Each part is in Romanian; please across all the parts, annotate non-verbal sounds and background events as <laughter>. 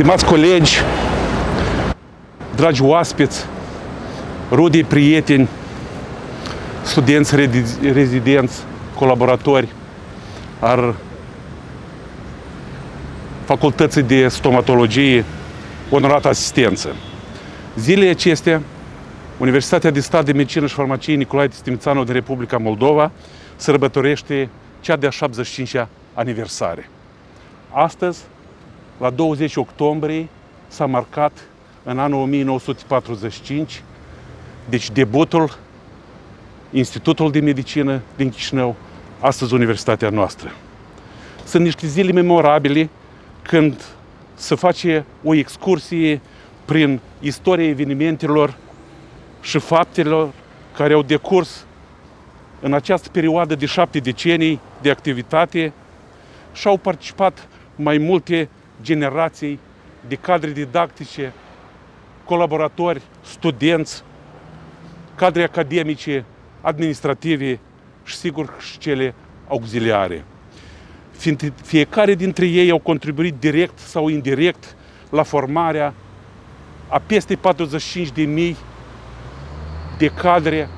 Stimați colegi, dragi oaspeți, rude, prieteni, studenți, rezidenți, colaboratori ar Facultății de Stomatologie, onorată asistență. Zilele acestea, Universitatea de Stat de Medicină și Farmacie Nicolae Tistimițanu din Republica Moldova sărbătorește cea de-a 75-a aniversare. Astăzi, la 20 octombrie, s-a marcat în anul 1945, deci debutul Institutul de Medicină din Chișinău, astăzi Universitatea noastră. Sunt niște zile memorabile când se face o excursie prin istoria evenimentelor și faptelor care au decurs în această perioadă de șapte decenii de activitate și au participat mai multe generații de cadre didactice, colaboratori, studenți, cadre academice, administrative și sigur și cele auxiliare. Fiecare dintre ei au contribuit direct sau indirect la formarea a peste 45.000 de cadre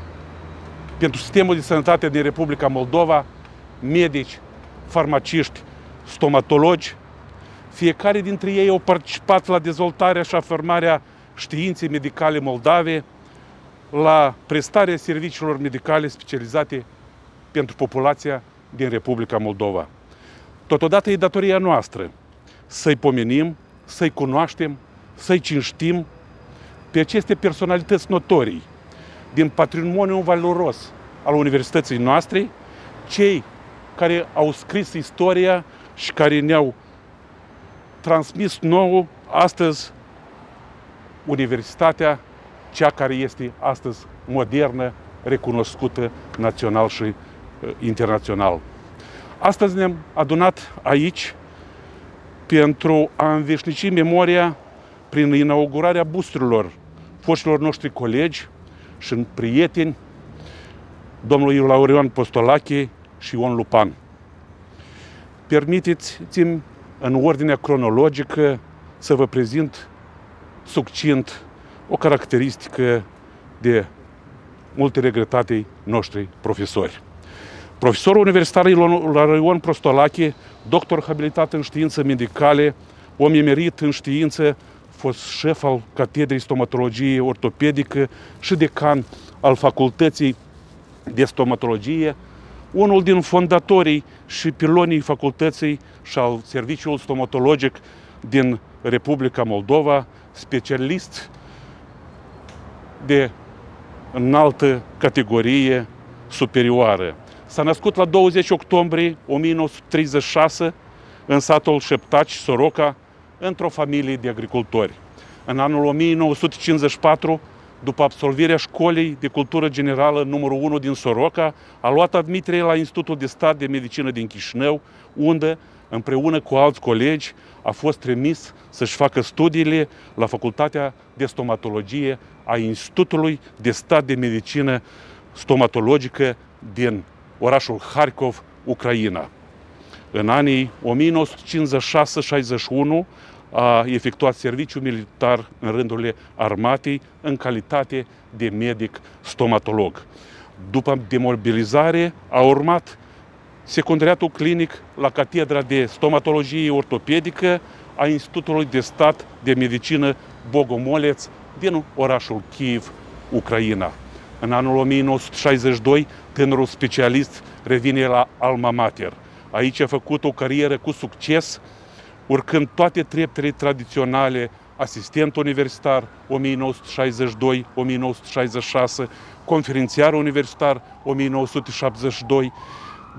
pentru sistemul de sănătate din Republica Moldova, medici, farmaciști, stomatologi. Fiecare dintre ei au participat la dezvoltarea și afirmarea științei medicale moldave, la prestarea serviciilor medicale specializate pentru populația din Republica Moldova. Totodată e datoria noastră să-i pomenim, să-i cunoaștem, să-i cinstim pe aceste personalități notorii din patrimoniul valoros al universității noastre, cei care au scris istoria și care ne-au transmis nouă astăzi universitatea, cea care este astăzi modernă, recunoscută național și uh, internațional. Astăzi ne-am adunat aici pentru a înveșnici memoria prin inaugurarea busturilor foștilor noștri colegi și prieteni, domnului Laurion Postolache și Ion Lupan. Permiteți-mi în ordinea cronologică să vă prezint succint o caracteristică de multe regretatei noștri profesori. Profesorul universitar Ion Prostolache, doctor habilitat în științe medicale, om emerit în știință, fost șef al Catedrei Stomatologie Ortopedică și decan al Facultății de Stomatologie, unul din fondatorii și pilonii facultății și al Serviciului Stomatologic din Republica Moldova, specialist de înaltă categorie superioară. S-a născut la 20 octombrie 1936 în satul Șeptaci, Soroca, într-o familie de agricultori. În anul 1954, după absolvirea școlii de cultură generală numărul 1 din Soroca, a luat admitere la Institutul de Stat de Medicină din Chișinău, unde, împreună cu alți colegi, a fost trimis să-și facă studiile la Facultatea de Stomatologie a Institutului de Stat de Medicină Stomatologică din orașul Harkov, Ucraina. În anii 1956-61 a efectuat serviciu militar în rândurile armatei în calitate de medic stomatolog. După demobilizare a urmat secundariatul clinic la Catedra de Stomatologie Ortopedică a Institutului de Stat de Medicină Bogomoleț din orașul Kiev, Ucraina. În anul 1962, tânărul specialist revine la Alma Mater. Aici a făcut o carieră cu succes, urcând toate treptele tradiționale, asistent universitar 1962-1966, conferențiar universitar 1972,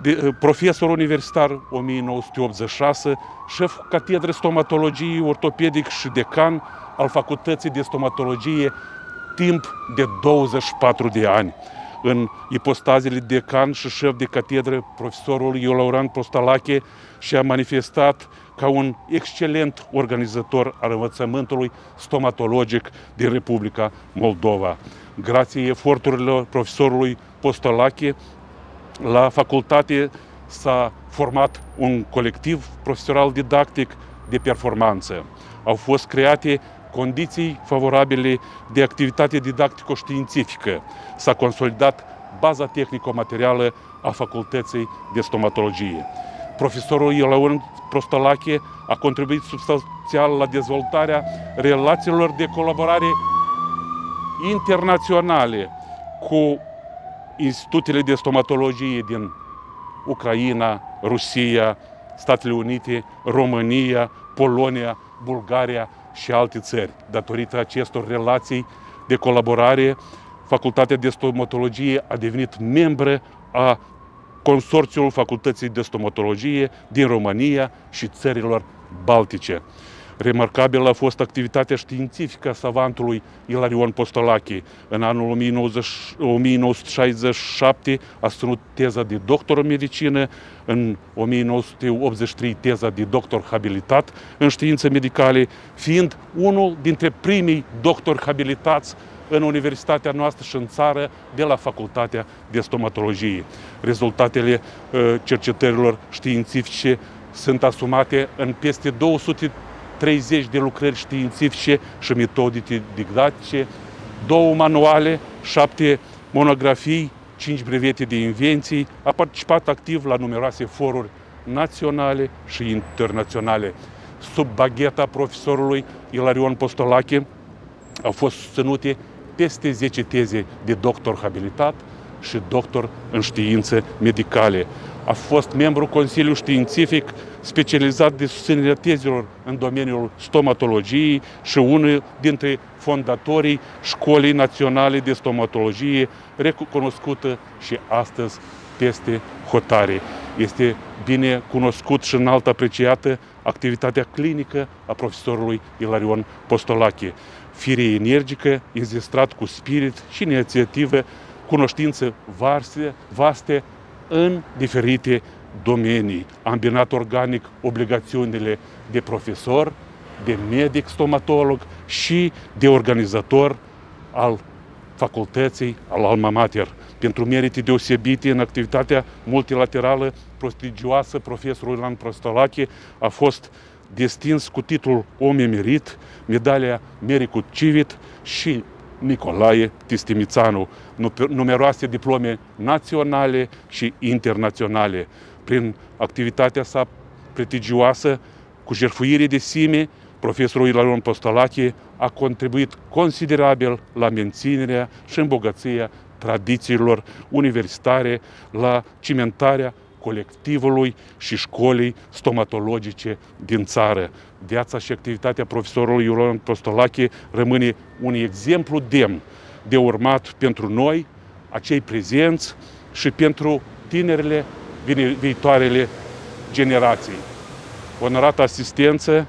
de, uh, profesor universitar 1986, șef catedră stomatologie ortopedic și decan al Facultății de Stomatologie timp de 24 de ani. În ipostazele de decan și șef de catedră, profesorul Iolauran Postalache și-a manifestat ca un excelent organizator al învățământului stomatologic din Republica Moldova. Grație eforturilor profesorului Postalache, la facultate s-a format un colectiv profesoral didactic de performanță. au fost create condiții favorabile de activitate didactico-științifică. S-a consolidat baza tehnico-materială a Facultății de Stomatologie. Profesorul Iolaun Prostolache a contribuit substanțial la dezvoltarea relațiilor de colaborare internaționale cu institutele de stomatologie din Ucraina, Rusia, Statele Unite, România, Polonia, Bulgaria și alte țări. Datorită acestor relații de colaborare, Facultatea de Stomatologie a devenit membră a Consorțiul Facultății de Stomatologie din România și țărilor Baltice. Remarcabilă a fost activitatea științifică a savantului Ilarion Postolache. În anul 1967 a ținut teza de doctor în medicină, în 1983 teza de doctor habilitat în științe medicale, fiind unul dintre primii doctori habilitați în universitatea noastră și în țară de la Facultatea de Stomatologie. Rezultatele uh, cercetărilor științifice sunt asumate în peste 200 30 de lucrări științifice și metodice didactice, două manuale, șapte monografii, cinci brevete de invenții, a participat activ la numeroase foruri naționale și internaționale. Sub bagheta profesorului Ilarion Postolache au fost susținute peste 10 teze de doctor habilitat și doctor în științe medicale a fost membru Consiliului Științific specializat de susținerea tezelor în domeniul stomatologiei și unul dintre fondatorii Școlii Naționale de Stomatologie, recunoscută și astăzi peste hotare. Este bine cunoscut și înalt apreciată activitatea clinică a profesorului Ilarion Postolache. Fire energică, înzestrat cu spirit și inițiativă, cunoștințe vaste, vaste în diferite domenii. Ambinat organic obligațiunile de profesor, de medic stomatolog și de organizator al facultății, al alma mater. Pentru merite deosebite în activitatea multilaterală prestigioasă, profesorul Ilan Prostolache a fost destins cu titlul Om emerit, medalia Mericut Civit și Nicolae Tistimițanu, numeroase diplome naționale și internaționale. Prin activitatea sa prestigioasă, cu jertfuire de sime, profesorul Ilarion Postolache a contribuit considerabil la menținerea și îmbogățirea tradițiilor universitare, la cimentarea colectivului și școlii stomatologice din țară. Viața și activitatea profesorului Iulian Postolache rămâne un exemplu demn de urmat pentru noi, acei prezenți și pentru tinerile viitoarele generații. Onorată asistență,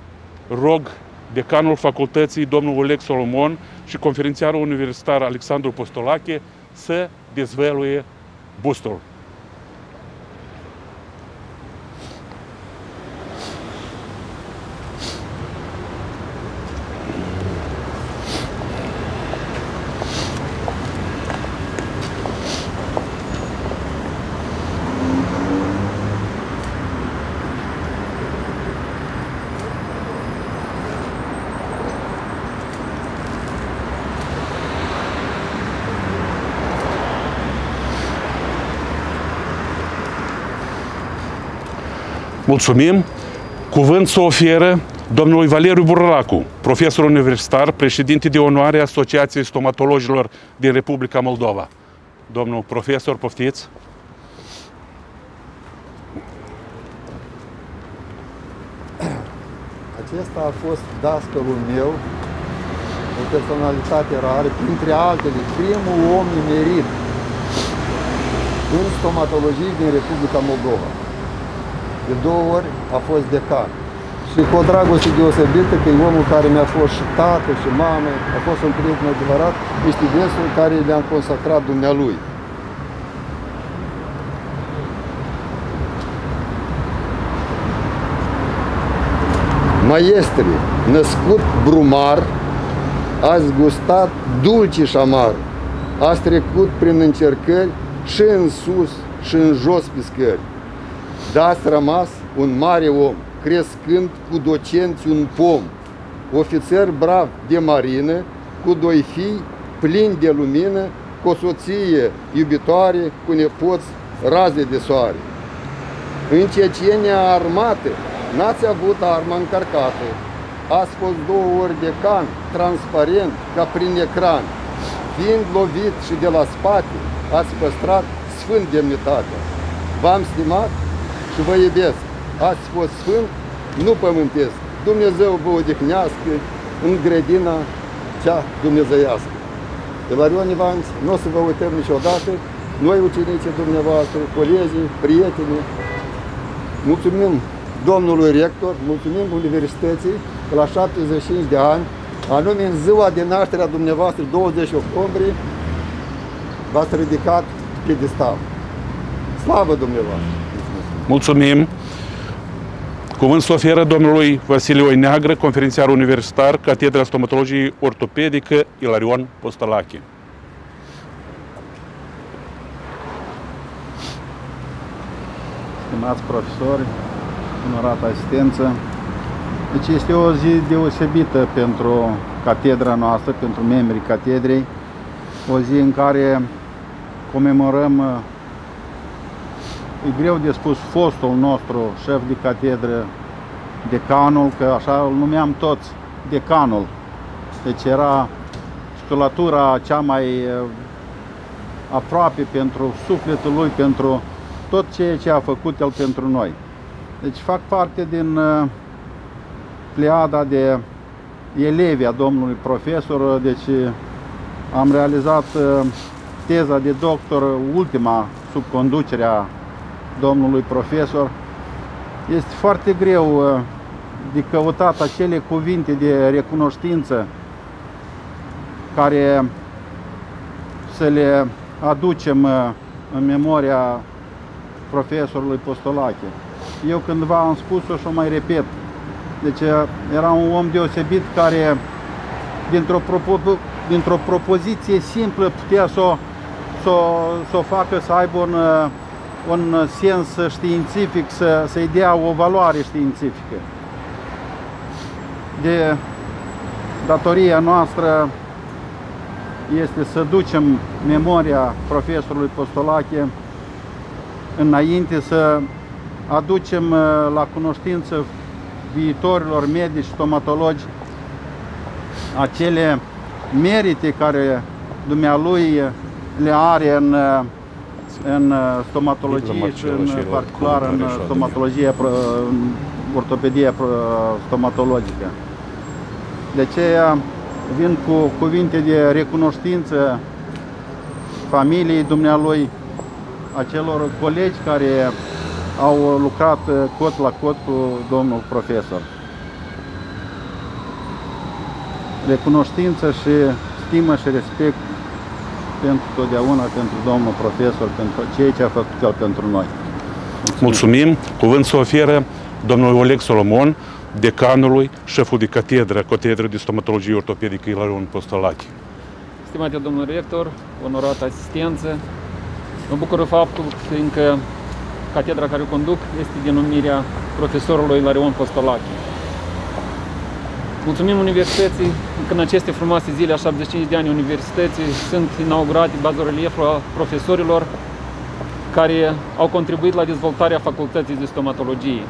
rog decanul facultății, domnul Oleg Solomon și conferențiarul universitar Alexandru Postolache să dezvăluie bustul. Mulțumim! Cuvânt să oferă domnului Valeriu Burlacu, profesor universitar, președinte de onoare a Asociației Stomatologilor din Republica Moldova. Domnul profesor, poftiți! Acesta a fost dascălul meu, o personalitate rară, printre altele, primul om imerit în stomatologie din Republica Moldova de două ori a fost decan. Și cu o dragoste deosebită că e omul care mi-a fost și tată și mamă, a fost un prieten adevărat, niște versuri care le-am consacrat dumnealui. Maestre, născut brumar, ați gustat dulce și amar, ați trecut prin încercări și în sus și în jos pe scări dar ați rămas un mare om, crescând cu docenți un pom, ofițer brav de marină, cu doi fii plini de lumină, cu o soție iubitoare, cu nepoți raze de soare. În Cecenia armată n-ați avut arma încărcată, ați fost două ori de can, transparent, ca prin ecran. Fiind lovit și de la spate, ați păstrat sfânt demnitatea. V-am stimat și vă iubesc. Ați fost sfânt, nu pământesc. Dumnezeu vă odihnească în grădina cea dumnezeiască. Ilarion Ivanț, nu o să vă uităm niciodată, noi ucenicii dumneavoastră, colegii, prietenii, mulțumim domnului rector, mulțumim universității că la 75 de ani, anume în ziua de naștere a dumneavoastră, 20 octombrie, v-ați ridicat piedestal. Slavă dumneavoastră! Mulțumim! Cuvânt să oferă domnului Vasile Oineagră, conferențiar universitar, Catedra Stomatologiei Ortopedică Ilarion Postalache. Stimați profesori, onorată asistență, deci este o zi deosebită pentru catedra noastră, pentru membrii catedrei, o zi în care comemorăm, e greu de spus, fostul nostru șef de catedră, decanul, că așa îl numeam toți, decanul. Deci era sculatura cea mai aproape pentru sufletul lui, pentru tot ceea ce a făcut el pentru noi. Deci fac parte din pleada de elevi a domnului profesor, deci am realizat teza de doctor, ultima sub conducerea domnului profesor. Este foarte greu de căutat acele cuvinte de recunoștință care să le aducem în memoria profesorului Postolache. Eu cândva am spus-o și o mai repet. Deci era un om deosebit care dintr-o propo dintr-o propoziție simplă putea să o, să, să o facă să aibă un, un sens științific, să, să-i dea o valoare științifică. De datoria noastră este să ducem memoria profesorului Postolache înainte să aducem la cunoștință viitorilor medici, stomatologi, acele merite care dumnealui le are în, în stomatologie și în particular în stomatologie, în ortopedie stomatologică. De aceea vin cu cuvinte de recunoștință familiei dumnealui, acelor colegi care au lucrat cot la cot cu domnul profesor. Recunoștință și stimă și respect pentru totdeauna, pentru domnul profesor, pentru ceea ce a făcut el pentru noi. Mulțumim! Mulțumim. Cuvânt să oferă domnul Oleg Solomon, decanului, șeful de catedră, catedră de stomatologie ortopedică Ilarion Postolache. Stimate domnul rector, onorată asistență, mă bucură faptul că încă catedra care o conduc este denumirea profesorului Ilarion Postolache. Mulțumim Universității că în aceste frumoase zile a 75 de ani universității sunt inaugurate bazorelieful a profesorilor care au contribuit la dezvoltarea facultății de stomatologie,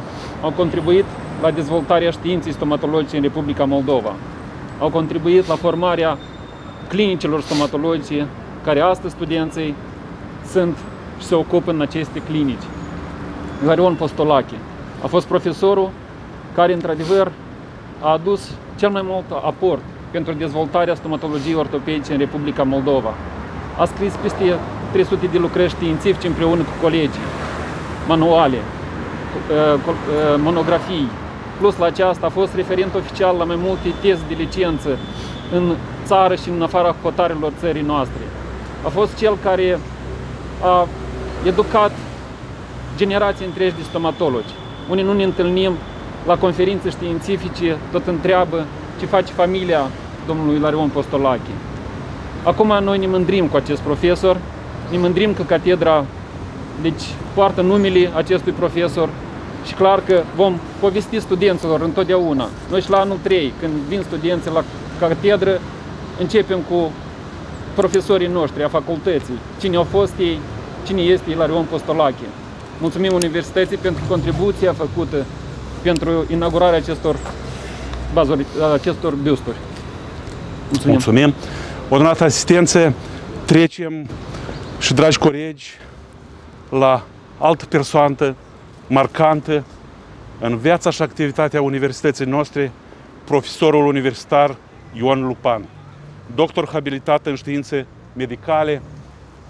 au contribuit la dezvoltarea științei stomatologice în Republica Moldova, au contribuit la formarea clinicilor stomatologice, care astăzi studenții sunt și se ocupă în aceste clinici. Ilarion Postolache a fost profesorul care, într-adevăr, a adus cel mai mult aport pentru dezvoltarea stomatologiei ortopedice în Republica Moldova. A scris peste 300 de lucrări științifice împreună cu colegii, manuale, uh, uh, monografii. Plus la aceasta a fost referent oficial la mai multe teze de licență în țară și în afara hotarelor țării noastre. A fost cel care a educat generații întregi de stomatologi. Unii nu ne întâlnim la conferințe științifice, tot întreabă ce face familia domnului Larion Postolache. Acum noi ne mândrim cu acest profesor, ne mândrim că catedra deci, poartă numele acestui profesor Și clar că vom povesti studenților întotdeauna. Noi și la anul 3, când vin studenții la catedră, începem cu profesorii noștri a facultății, cine au fost ei, cine este Ilarion Postolache. Mulțumim Universității pentru contribuția făcută pentru inaugurarea acestor, bazuri, acestor busturi. Mulțumim! Mulțumim. Onorată asistență, trecem și, dragi colegi, la altă persoană marcantă în viața și activitatea universității noastre, profesorul universitar Ion Lupan, doctor habilitat în științe medicale,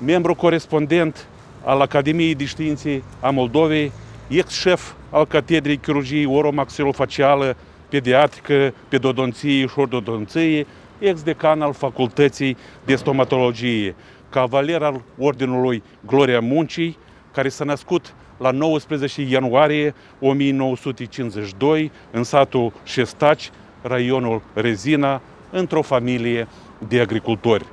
membru corespondent al Academiei de Științe a Moldovei, ex-șef al Catedrei Chirurgiei Oromaxilofacială, Pediatrică, Pedodonție și Ordodonție, ex-decan al Facultății de Stomatologie, cavaler al Ordinului Gloria Muncii, care s-a născut la 19 ianuarie 1952 în satul Șestaci, raionul Rezina, într-o familie de agricultori.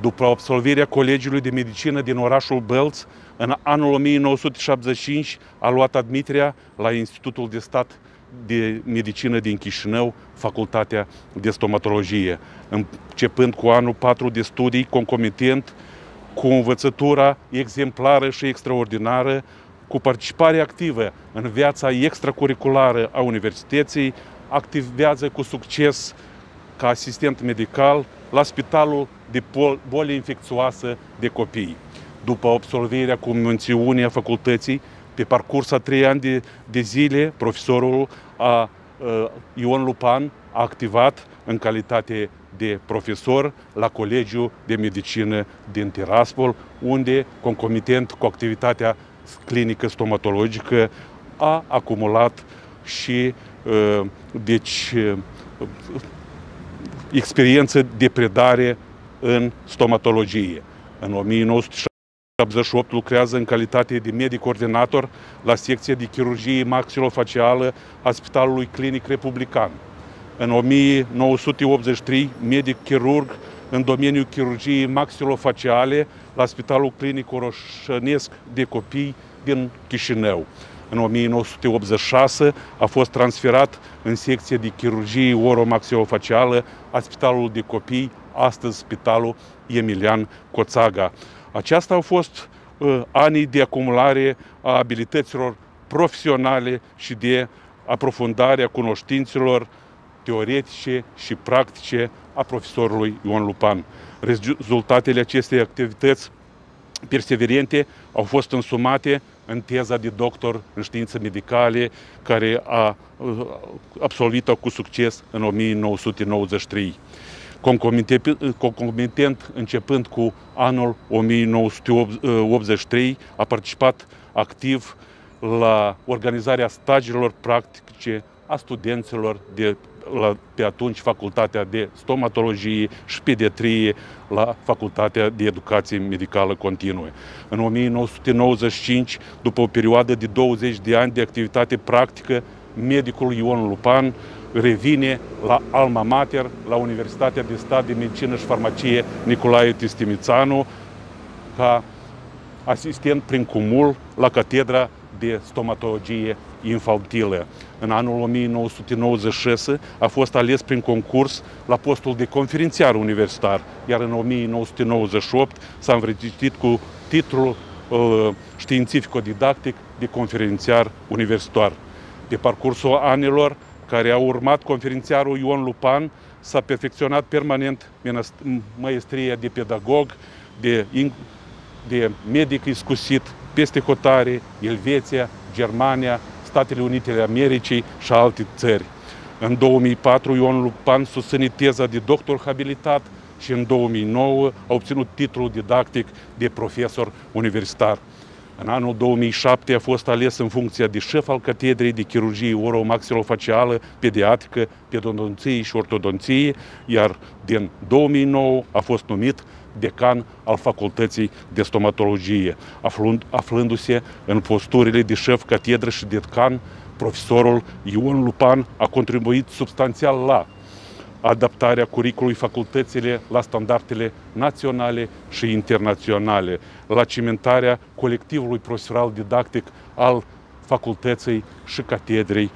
După absolvirea Colegiului de Medicină din orașul Bălț, în anul 1975 a luat admiterea la Institutul de Stat de Medicină din Chișinău, Facultatea de Stomatologie, începând cu anul 4 de studii concomitent cu învățătura exemplară și extraordinară, cu participare activă în viața extracurriculară a universității, activează cu succes ca asistent medical la Spitalul de Boli Infecțioasă de Copii. După absolvirea cu mențiune a facultății, pe parcurs a trei ani de, de zile, profesorul a, uh, Ion Lupan a activat în calitate de profesor la Colegiul de Medicină din Tiraspol, unde, concomitent cu activitatea clinică stomatologică, a acumulat și uh, deci, uh, experiență de predare în stomatologie. În 1978 lucrează în calitate de medic ordinator la secția de chirurgie maxilofacială a Spitalului Clinic Republican. În 1983, medic chirurg în domeniul chirurgiei maxilofaciale la Spitalul Clinic Oroșănesc de Copii din Chișinău. În 1986 a fost transferat în secție de chirurgie oromaxilofacială a Spitalului de Copii, astăzi Spitalul Emilian Coțaga. Aceasta au fost uh, anii de acumulare a abilităților profesionale și de aprofundare a cunoștințelor teoretice și practice a profesorului Ion Lupan. Rezultatele acestei activități perseverente au fost însumate în teza de doctor în științe medicale, care a absolvit-o cu succes în 1993. Concomitent, începând cu anul 1983, a participat activ la organizarea stagiilor practice a studenților de la, pe atunci Facultatea de Stomatologie și Pediatrie la Facultatea de Educație Medicală Continuă. În 1995, după o perioadă de 20 de ani de activitate practică, medicul Ion Lupan revine la Alma Mater, la Universitatea de Stat de Medicină și Farmacie Nicolae Tistimițanu, ca asistent prin cumul la catedra de stomatologie infantilă. În anul 1996 a fost ales prin concurs la postul de conferențiar universitar, iar în 1998 s-a înregistrat cu titlul uh, științifico-didactic de conferențiar universitar. De parcursul anilor care au urmat, conferențiarul Ion Lupan s-a perfecționat permanent maestria de pedagog, de, de medic iscusit peste hotare, Elveția, Germania, Statele Unite ale Americii și alte țări. În 2004, Ion Lupan susține teza de doctor habilitat și în 2009 a obținut titlul didactic de profesor universitar. În anul 2007 a fost ales în funcția de șef al Catedrei de Chirurgie Oromaxilofacială, Pediatrică, Pedodonție și Ortodonție, iar din 2009 a fost numit decan al Facultății de Stomatologie, aflând, aflându-se în posturile de șef catedră și decan, profesorul Ion Lupan a contribuit substanțial la adaptarea curriculului facultățile la standardele naționale și internaționale, la cimentarea colectivului profesional didactic al facultății și catedrei,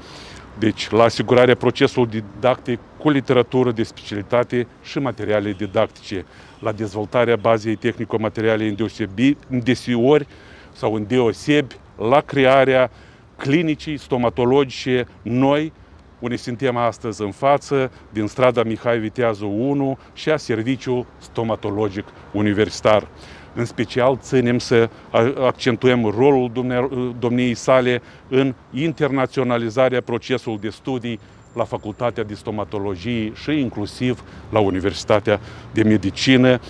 deci la asigurarea procesului didactic cu literatură de specialitate și materiale didactice, la dezvoltarea bazei tehnico-materiale în, deosebi, în desiori sau în deosebi, la crearea clinicii stomatologice noi, unde suntem astăzi în față, din strada Mihai Viteazu 1 și a Serviciul Stomatologic Universitar. În special ținem să accentuăm rolul domniei sale în internaționalizarea procesului de studii la Facultatea de Stomatologie și inclusiv la Universitatea de Medicină,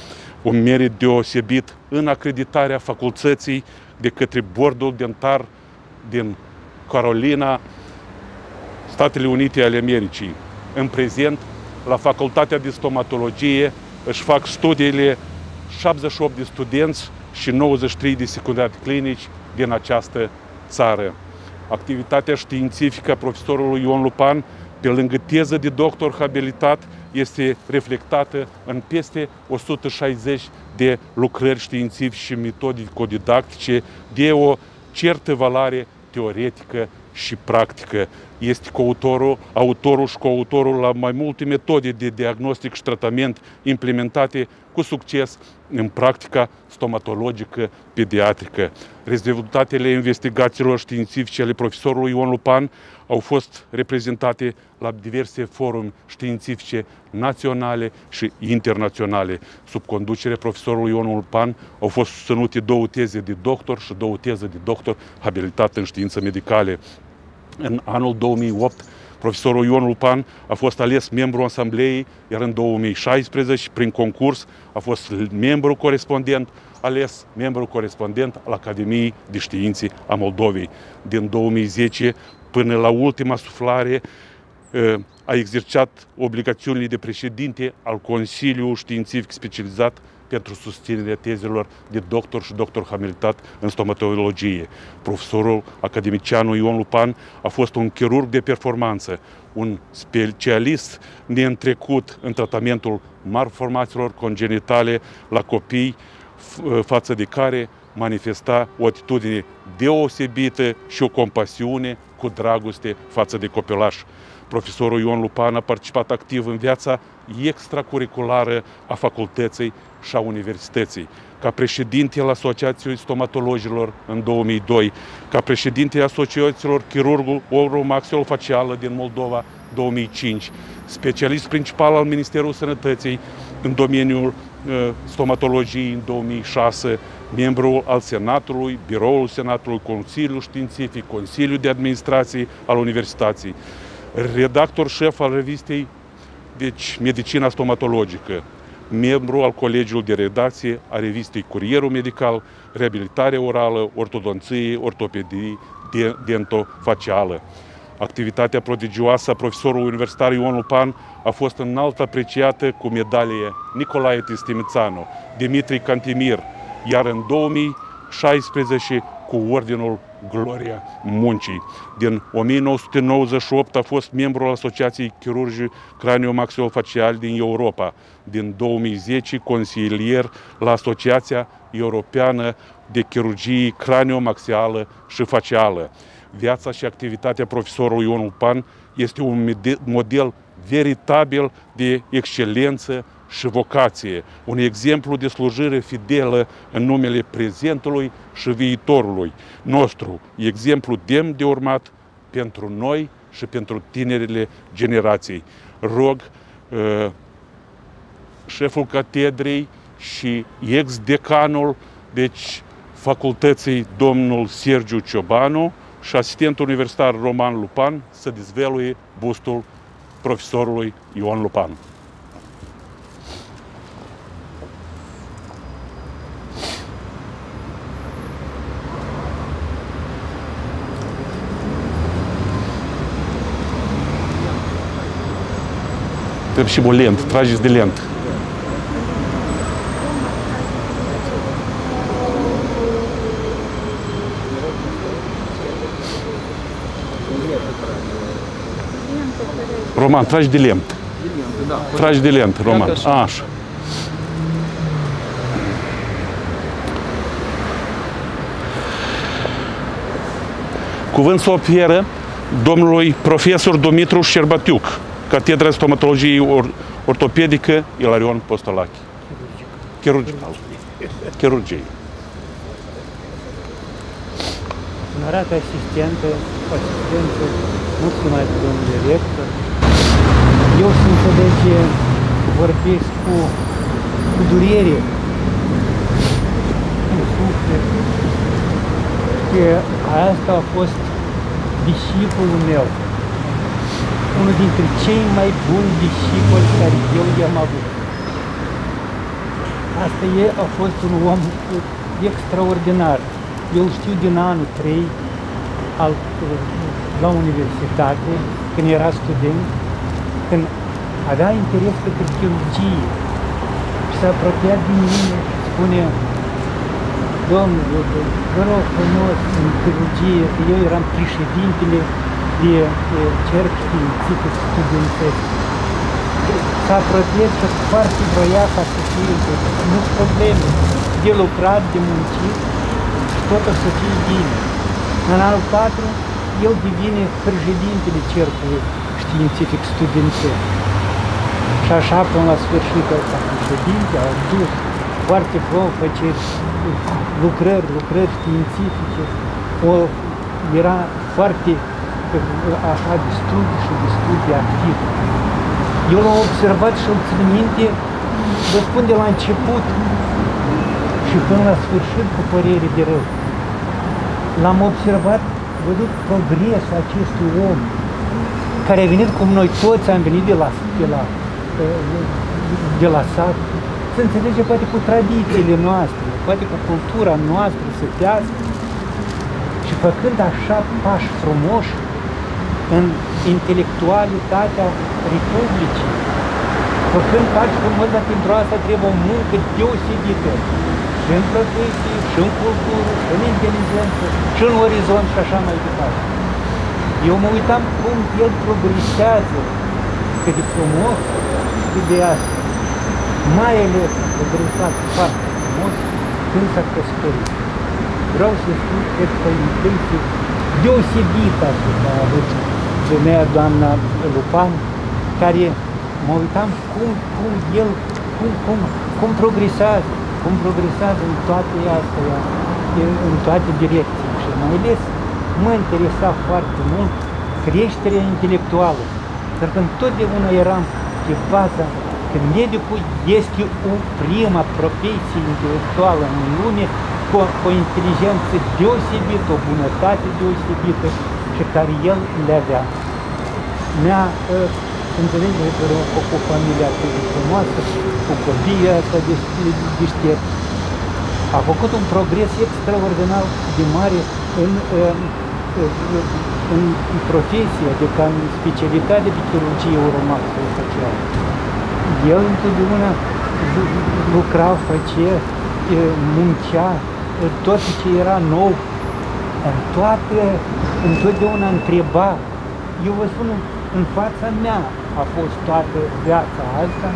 un merit deosebit în acreditarea facultății de către Bordul Dentar din Carolina, Statele Unite ale Americii. În prezent, la Facultatea de Stomatologie își fac studiile 78 de studenți și 93 de secundari clinici din această țară. Activitatea științifică a profesorului Ion Lupan, pe lângă teză de doctor habilitat, este reflectată în peste 160 de lucrări științifice și metodico-didactice de o certă valoare teoretică și practică. Este coautorul, autorul și coautorul la mai multe metode de diagnostic și tratament implementate cu succes în practica stomatologică pediatrică. Rezultatele investigațiilor științifice ale profesorului Ion Lupan au fost reprezentate la diverse forumi științifice naționale și internaționale. Sub conducerea profesorului Ion Lupan au fost susținute două teze de doctor și două teze de doctor habilitate în știință medicale. În anul 2008, profesorul Ion Lupan a fost ales membru Asambleei, iar în 2016, prin concurs, a fost membru corespondent, ales membru corespondent al Academiei de Științe a Moldovei. Din 2010 până la ultima suflare a exercitat obligațiunile de președinte al Consiliului Științific Specializat pentru susținerea tezelor de doctor și doctor habilitat în stomatologie. Profesorul academicianul Ion Lupan a fost un chirurg de performanță, un specialist neîntrecut în tratamentul malformațiilor congenitale la copii, față de care manifesta o atitudine deosebită și o compasiune cu dragoste față de copilaș. Profesorul Ion Lupan a participat activ în viața extracurriculară a facultății și a universității. Ca președinte al Asociației Stomatologilor în 2002, ca președinte al Asociațiilor Chirurgul Oromaxilofacială din Moldova 2005, specialist principal al Ministerului Sănătății în domeniul uh, stomatologiei în 2006, membru al Senatului, Biroul Senatului, Consiliul Științific, Consiliul de Administrație al Universității, redactor șef al revistei deci, Medicina Stomatologică, membru al Colegiului de Redacție a revistei Curierul Medical, Reabilitare Orală, Ortodonție, Ortopedie, Dentofacială. Activitatea prodigioasă a profesorului universitar Ion Lupan a fost înalt apreciată cu medalie Nicolae Tistimițanu, Dimitri Cantimir, iar în 2016 cu Ordinul Gloria Muncii. Din 1998 a fost membru al Asociației Chirurgii Craniomaxilofacial din Europa. Din 2010 consilier la Asociația Europeană de Chirurgie Craniomaxială și Facială. Viața și activitatea profesorului Ion Pan este un model veritabil de excelență și vocație, un exemplu de slujire fidelă în numele prezentului și viitorului nostru, exemplu demn de urmat pentru noi și pentru tinerile generații. Rog uh, șeful catedrei și ex-decanul, deci facultății domnul Sergiu Ciobanu și asistentul universitar Roman Lupan să dezvăluie bustul profesorului Ion Lupan. Și o lentă, trageți de lentă. Roman, tragi de lentă. Tragi de lentă, Roman. Așa. Cuvânt să oferă domnului profesor Dumitru Șerbatiuc, Catedra Stomatologiei Or- Ortopedică Ilarion Postolache. Chirurgical. Chirurgie. Onorată asistentă, asistență, mulțumesc, domnule rector. Eu sunt cele ce vorbesc cu, cu durere în suflet. Că asta a fost discipolul meu. Unul dintre cei mai buni discipoli care eu i-am avut. Asta e, a fost un om extraordinar. Eu știu din anul 3 al, la universitate, când era student, când avea interes pentru chirurgie și s-a apropiat de mine și spune Domnule, vă rog frumos în chirurgie, că eu eram președintele de, de cerc științific studențesc. S-a apropiat și foarte vroia ca să fie, nu probleme, de lucrat, de muncit, totul să fie bine. În anul 4, el devine președintele cercului științific studențesc. Și așa până la sfârșit ăsta președinte a dus foarte frumos, face lucrări, lucrări științifice. O, era foarte așa de studii și de studii activ. Eu l-am observat și îl țin minte, vă spun de la început, și până la sfârșit cu părere de rău. L-am observat, văzut progresul acestui om, care a venit cum noi toți am venit de la, de la, de la sat, să înțelege poate cu tradițiile noastre, poate cu cultura noastră sătească și făcând așa pași frumoși în intelectualitatea Republicii, făcând pași frumoși, dar pentru asta trebuie o muncă deosebită și în profesie, și în cultură, și în inteligență, și în orizont și așa mai departe. Eu mă uitam cum el progresează, cât de frumos de asta. Mai ales a progresat foarte frumos când s-a căsătorit. Vreau să spun că o intenție deosebită a avut femeia doamna Lupan, care mă uitam cum, cum el, cum, cum, cum progresează, cum progresează în toate astea, în toate direcțiile. Și mai ales mă interesa foarte mult creșterea intelectuală, pentru că întotdeauna eram pe baza că medicul este o prima profesie intelectuală în lume cu, cu o inteligență deosebită, o bunătate deosebită și care el le avea. Mi-a uh, înțelege că cu, cu familia atât de frumoasă, cu copiii ăsta de, deștept. A făcut un progres extraordinar de mare în, în, în, în profesie, adică în specialitate de chirurgie uromatofacială. El întotdeauna lucra, făcea, muncea, tot ce era nou, în toate, întotdeauna întreba. Eu vă spun, în fața mea a fost toată viața asta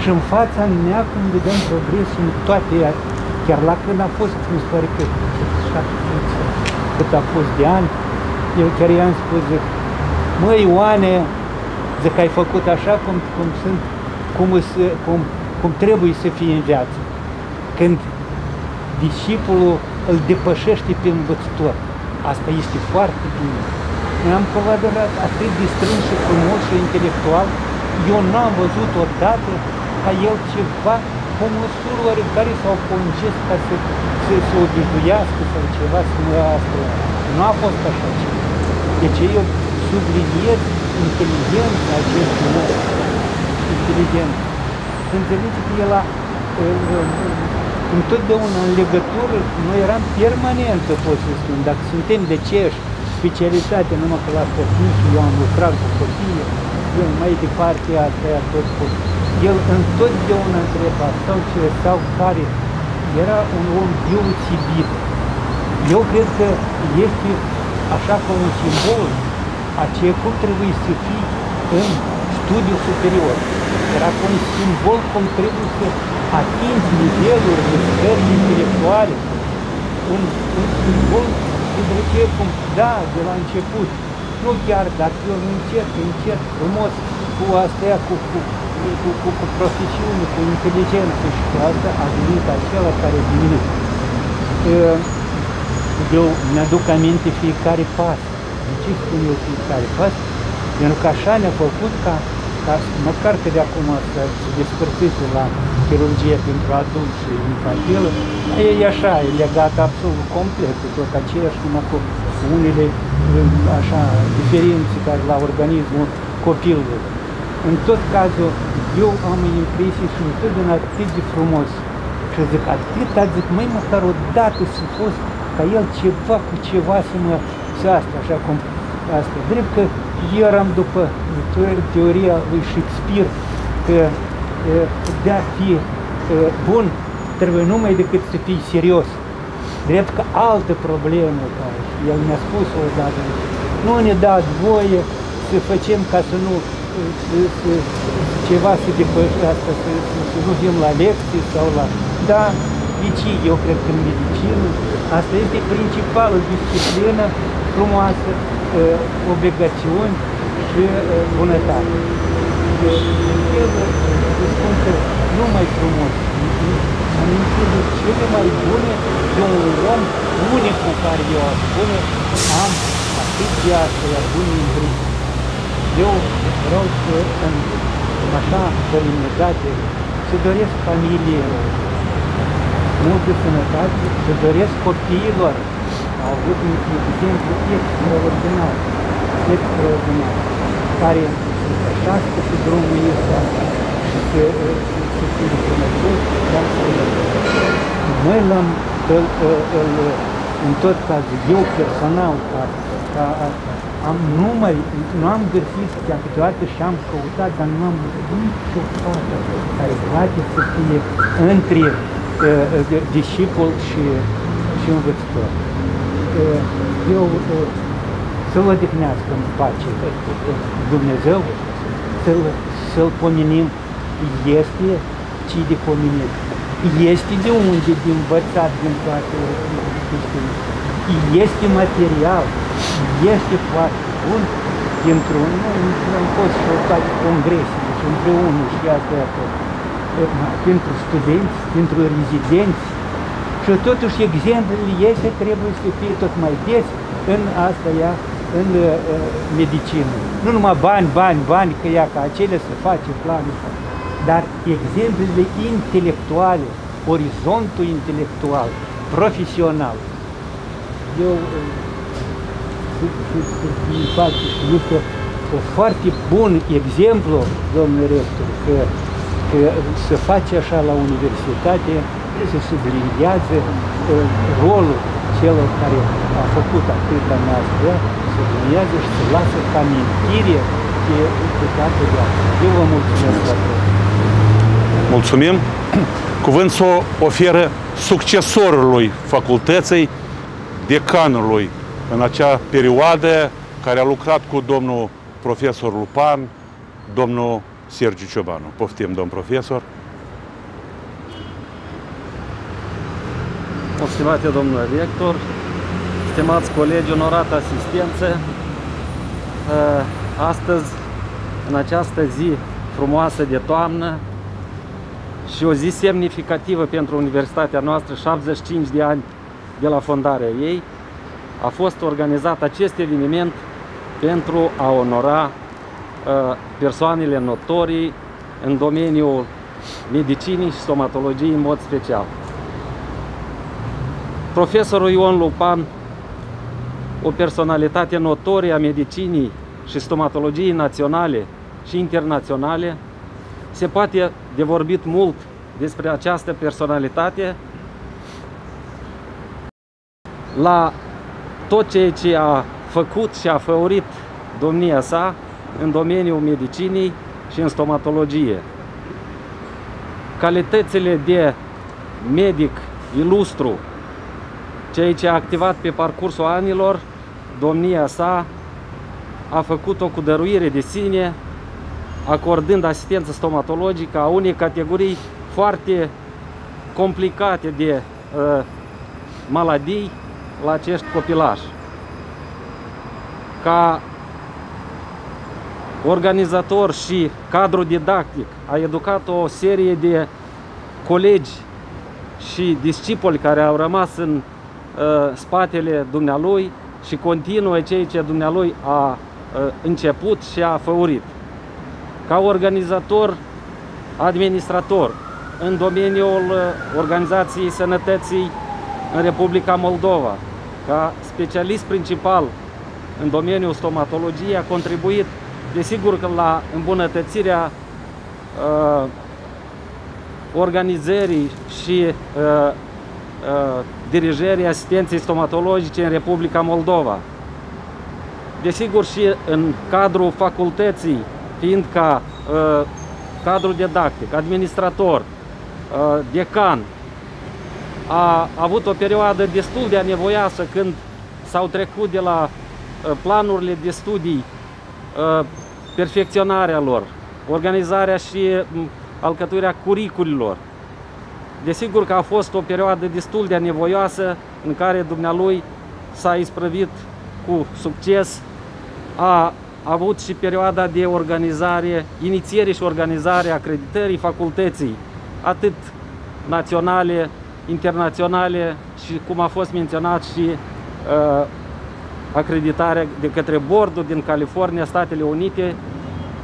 și în fața mea cum vedem progres în toate ea, chiar la când a fost, mi se pare că cât a fost de ani, eu chiar i-am spus, zic, măi Ioane, zic, ai făcut așa cum, cum sunt, cum, cum, cum trebuie să fie în viață. Când discipulul îl depășește pe învățător. Asta este foarte bine. Noi am colaborat atât de strâns și frumos și intelectual. Eu n-am văzut odată ca el ceva cu măsură oarecare sau cu un gest ca să, să, să obișnuiască sau ceva să nu asta. Nu a fost așa ceva. Deci eu subliniez inteligența acestui om. Inteligent. Să înțelege că el a, întotdeauna în legătură, noi eram permanentă, pot să spun, dacă suntem de cești, specialitate numai că la copii și eu am lucrat cu copii, el mai departe a trăiat tot cu el întotdeauna întreba sau ce sau care era un om deosebit. Eu cred că este așa ca un simbol a ce cum trebuie să fii în studiu superior. Era ca un simbol cum trebuie să atingi niveluri de stări intelectuale, un, un simbol de încep, cum, da, de la început, nu chiar, dar eu încerc, încerc frumos cu astea, cu, cu, cu, cu, cu profesiune, cu inteligență și cu asta a venit acela care vine. Eu mi-aduc aminte fiecare pas. De ce spun eu fiecare pas? Pentru că așa ne-a făcut ca, ca măcar că de acum să se despărțise la chirurgie pentru adulți și infantilă, e așa, e legat absolut complet, tot aceeași numai cu unele așa, diferențe care la organismul copilului. În tot cazul, eu am impresie și întotdeauna atât de frumos. Și zic, atâta, zic, mai măcar o dată să fost ca el ceva cu ceva să mă, să asta, așa cum asta. Drept că eu eram după teoria lui Shakespeare că de a fi bun trebuie numai decât să fii serios. Drept că altă problemă, care el mi-a spus odată, nu ne da voie să facem ca să nu să, să, ceva să depășească, să, să, să nu fim la lecții sau la... Da, deci eu cred că în medicină asta este principală disciplină frumoasă, uh, obligațiuni și uh, bunătate. El spun că nu mai frumos, amintire cele mai bune de un om unic cu care eu aș spune, am atât de astea bune în Eu vreau să, în, așa, solemnitate, să doresc familie multă sănătate, să doresc copiilor. Au avut un exemplu extraordinar, extraordinar, care să pășească pe drumul ăsta și să, să fie sănătos, dar să Noi l-am, îl, îl, în tot cazul, eu personal, ca, ca asta, am numai, nu am găsit chiar câteodată și am căutat, dar nu am nicio fată care poate să fie între uh, discipol și, și învățător. Uh, eu uh, să-L odihnească în pace Dumnezeu, să-L să, -l, pomenim, este ci de pomenit. Este de unde, de învățat din toate Este material, este foarte bun. Pentru, nu, nu am fost și toate congresele și împreună și astea tot pentru studenți, pentru rezidenți și totuși exemplele iese trebuie să fie tot mai des în asta ea, în uh, medicină. Nu numai bani, bani, bani, că ea ca acele să face planul, dar exemplele intelectuale, orizontul intelectual, profesional. Eu este un foarte bun exemplu, domnule rector, că că să face așa la universitate, se subliniază uh, rolul celor care a făcut atâta noastră, se subliniază și se lasă ca mintire pe, pe toată viața. Eu vă mulțumesc la Mulțumim! <clears throat> Cuvântul oferă succesorului facultății, decanului în acea perioadă care a lucrat cu domnul profesor Lupan, domnul Sergiu Ciobanu. Poftim, domn profesor. Stimate domnule rector, stimați colegi, onorată asistență, ă, astăzi, în această zi frumoasă de toamnă și o zi semnificativă pentru universitatea noastră, 75 de ani de la fondarea ei, a fost organizat acest eveniment pentru a onora Uh, persoanele notorii în domeniul medicinii și stomatologiei în mod special. Profesorul Ion Lupan, o personalitate notorie a medicinii și stomatologiei naționale și internaționale, se poate de vorbit mult despre această personalitate la tot ceea ce a făcut și a făurit domnia sa în domeniul medicinii și în stomatologie. Calitățile de medic ilustru, ceea ce a activat pe parcursul anilor, domnia sa a făcut-o cu dăruire de sine, acordând asistență stomatologică a unei categorii foarte complicate de uh, maladii la acești copilași. ca organizator și cadru didactic a educat o serie de colegi și discipoli care au rămas în uh, spatele dumnealui și continuă ceea ce dumnealui a uh, început și a făurit. Ca organizator, administrator în domeniul uh, organizației sănătății în Republica Moldova, ca specialist principal în domeniul stomatologiei, a contribuit desigur că la îmbunătățirea uh, organizării și uh, uh, dirijării asistenței stomatologice în Republica Moldova. Desigur și în cadrul facultății, fiind ca uh, cadru didactic, administrator, uh, decan, a avut o perioadă destul de anevoiasă când s-au trecut de la uh, planurile de studii, uh, perfecționarea lor, organizarea și alcătuirea curiculilor. Desigur că a fost o perioadă destul de anevoioasă în care dumnealui s-a isprăvit cu succes, a avut și perioada de organizare, inițiere și organizare acreditării facultății, atât naționale, internaționale și cum a fost menționat și uh, acreditarea de către bordul din California, Statele Unite,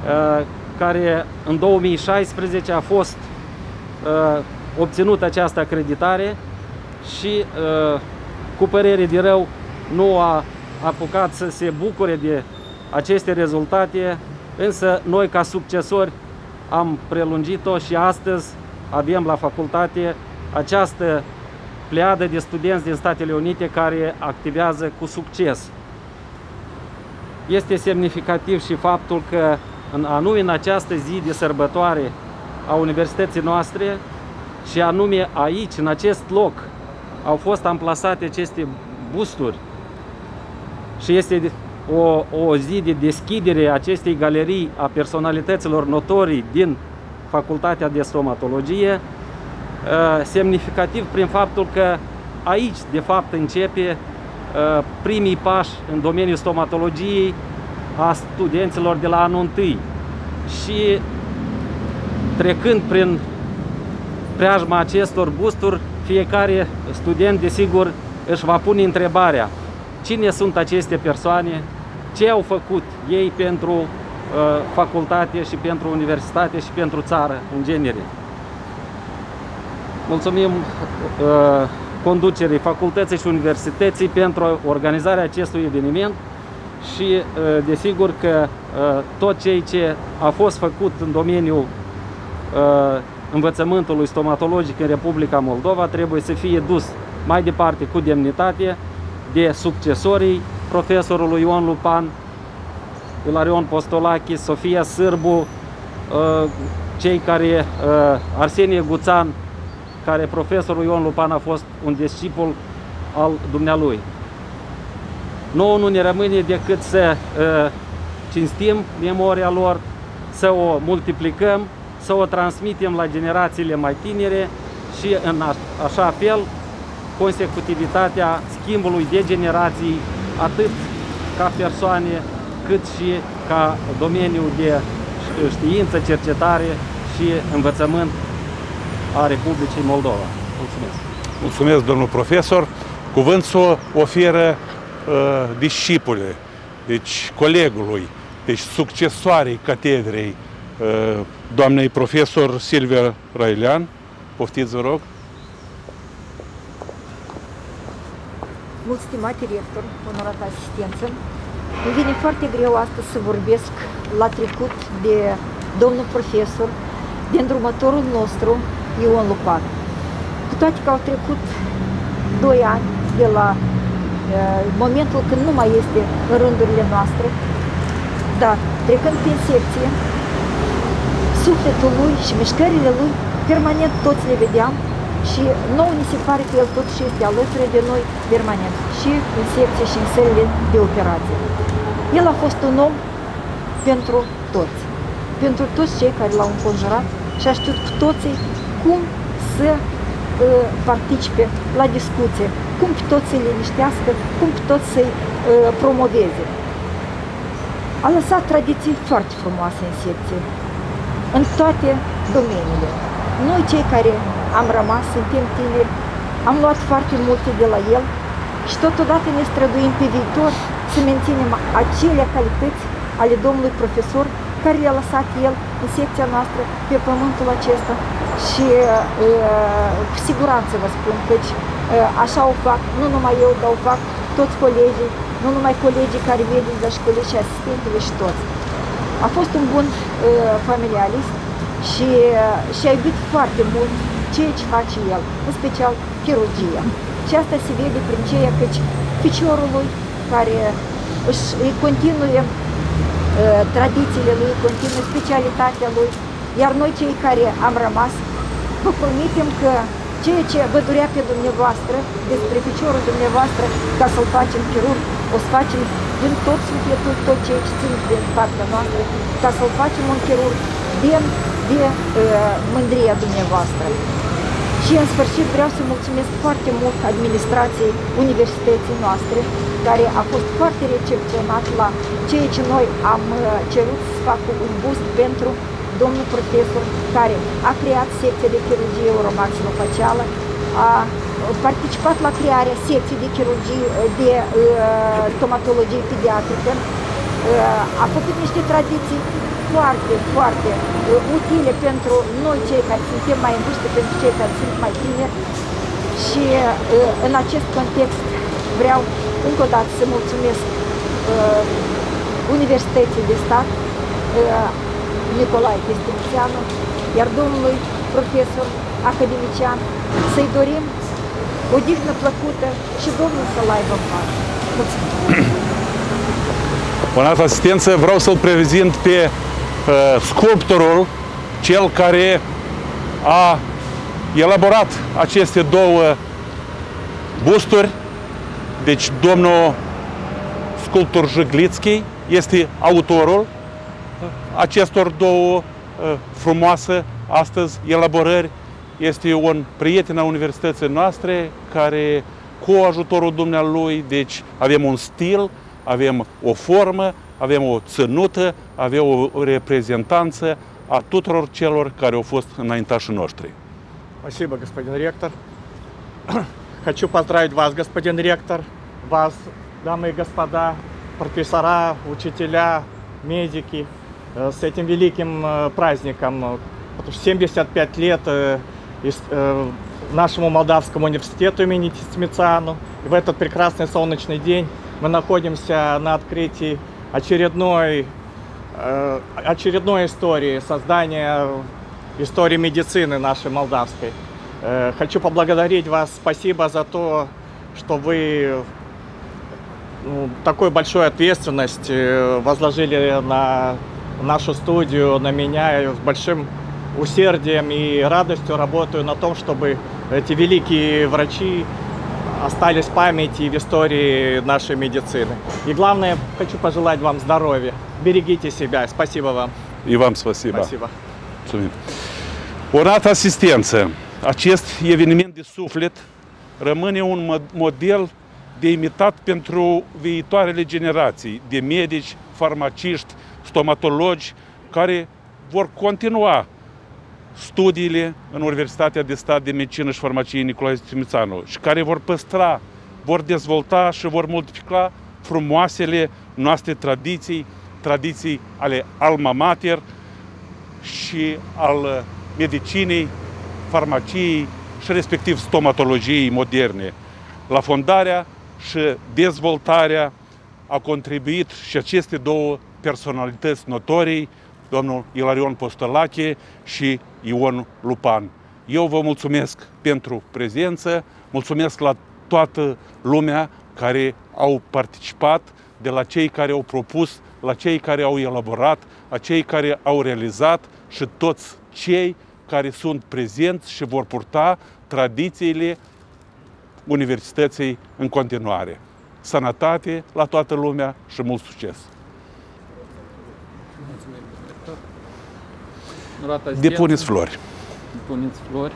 uh, care în 2016 a fost uh, obținut această acreditare și uh, cu părere de rău nu a apucat să se bucure de aceste rezultate, însă noi ca succesori am prelungit-o și astăzi avem la facultate această pleadă de studenți din Statele Unite care activează cu succes. Este semnificativ și faptul că în, anume în această zi de sărbătoare a universității noastre și anume aici, în acest loc, au fost amplasate aceste busturi. Și este o, o zi de deschidere a acestei galerii a personalităților notorii din Facultatea de Stomatologie, uh, semnificativ prin faptul că aici, de fapt, începe uh, primii pași în domeniul stomatologiei a studenților de la anul întâi. Și trecând prin preajma acestor busturi, fiecare student, desigur, își va pune întrebarea cine sunt aceste persoane, ce au făcut ei pentru uh, facultate și pentru universitate și pentru țară în genere. Mulțumim uh, conducerii facultății și universității pentru organizarea acestui eveniment și uh, desigur că uh, tot ceea ce a fost făcut în domeniul uh, învățământului stomatologic în Republica Moldova trebuie să fie dus mai departe cu demnitate de succesorii profesorului Ion Lupan, Ilarion Postolachi, Sofia Sârbu, cei care, Arsenie Guțan, care profesorul Ion Lupan a fost un discipol al dumnealui. Nouă nu ne rămâne decât să uh, cinstim memoria lor, să o multiplicăm, să o transmitem la generațiile mai tinere și în așa fel consecutivitatea schimbului de generații, atât ca persoane, cât și ca domeniu de știință, cercetare și învățământ a Republicii Moldova. Mulțumesc! Mulțumesc, domnul profesor! Cuvântul oferă uh, discipule, deci colegului, deci succesoarei catedrei uh, doamnei profesor Silvia Railean. Poftiți, vă rog. Mult stimat director, onorat asistență, îmi vine foarte greu astăzi să vorbesc la trecut de domnul profesor, de îndrumătorul nostru, Ion Lupan. Cu toate că au trecut doi ani de la momentul când nu mai este în rândurile noastre, dar trecând prin secție, sufletul lui și mișcările lui, permanent toți le vedeam și nou ni se pare că el totuși este alături de noi permanent, și în secție și în sălile de operație. El a fost un om pentru toți, pentru toți cei care l-au înconjurat și a știut cu toții cum să uh, participe la discuție, cum pe toți să-i liniștească, cum pe toți să-i uh, promoveze. a lăsat tradiții foarte frumoase în secție, în toate domeniile. Noi cei care am rămas, suntem tineri, am luat foarte multe de la el și totodată ne străduim pe viitor să menținem acele calități ale domnului profesor care le-a lăsat el în secția noastră pe pământul acesta și uh, cu siguranță vă spun, căci uh, așa o fac, nu numai eu, dar o fac toți colegii, nu numai colegii care vedeți, dar și colegii și asistentele și toți. A fost un bun uh, familialist și, uh, și a iubit foarte mult ceea ce face el, în special chirurgia. Și asta se vede prin ceea căci ficiorul lui care își, îi continuă uh, tradițiile lui, continuă specialitatea lui, iar noi cei care am rămas, vă promitem că ceea ce vă durea pe dumneavoastră, despre ficiorul dumneavoastră, ca să-l facem chirurg, o să facem din tot sufletul, tot ceea ce țin de partea noastră, ca să-l facem un chirurg din de uh, mândria dumneavoastră. Și în sfârșit vreau să mulțumesc foarte mult administrației universității noastre, care a fost foarte recepționat la ceea ce noi am uh, cerut să facă un boost pentru domnul profesor care a creat secția de chirurgie oromaxilofacială, a participat la crearea secției de chirurgie, de uh, stomatologie pediatrică, uh, a făcut niște tradiții foarte, foarte uh, utile pentru noi cei care suntem mai în vârstă, pentru cei care sunt mai tineri. Și uh, în acest context vreau încă o dată să mulțumesc uh, Universității de Stat, uh, Nicolae Cristincianu, iar domnului profesor academician să-i dorim o dihnă plăcută și Domnul să-l aibă în Mulțumesc! În altă asistență vreau să-l prezint pe uh, sculptorul, cel care a elaborat aceste două busturi. Deci domnul sculptor Jiglitski este autorul acestor două uh, frumoase astăzi elaborări Este un prieten al universității noastre care cu ajutorul dumnealui, deci avem un stil, avem o formă, avem o țănută, avem o reprezentanță a tuturor celor care au fost înaintașii noștri. Спасибо, господин ректор. Хочу поздравить вас, господин ректор, вас, дамы и господа, профессора, учителя, медики, с этим великим праздником. Потому что 75 лет нашему Молдавскому университету имени Тисмициану. И в этот прекрасный солнечный день мы находимся на открытии очередной, э, очередной истории создания истории медицины нашей молдавской. Э, хочу поблагодарить вас, спасибо за то, что вы ну, такую большую ответственность э, возложили на нашу студию, на меня с большим усердием и радостью работаю на том, чтобы эти великие врачи остались в памяти и в истории нашей медицины. И главное, хочу пожелать вам здоровья. Берегите себя. Спасибо вам. И вам спасибо. Спасибо. Mulțumim. O dată asistență. Acest eveniment de suflet rămâne un model de imitat pentru viitoarele generații de medici, farmaciști, stomatologi care vor continua studiile în Universitatea de Stat de Medicină și Farmacie Nicolae Timițanu și care vor păstra, vor dezvolta și vor multiplica frumoasele noastre tradiții, tradiții ale alma mater și al medicinei, farmaciei și respectiv stomatologiei moderne. La fondarea și dezvoltarea a contribuit și aceste două personalități notorii, domnul Ilarion Postolache și Ion Lupan. Eu vă mulțumesc pentru prezență, mulțumesc la toată lumea care au participat, de la cei care au propus, la cei care au elaborat, la cei care au realizat și toți cei care sunt prezenți și vor purta tradițiile universității în continuare. Sănătate la toată lumea și mult succes! Depuneți flori. Depuneți flori.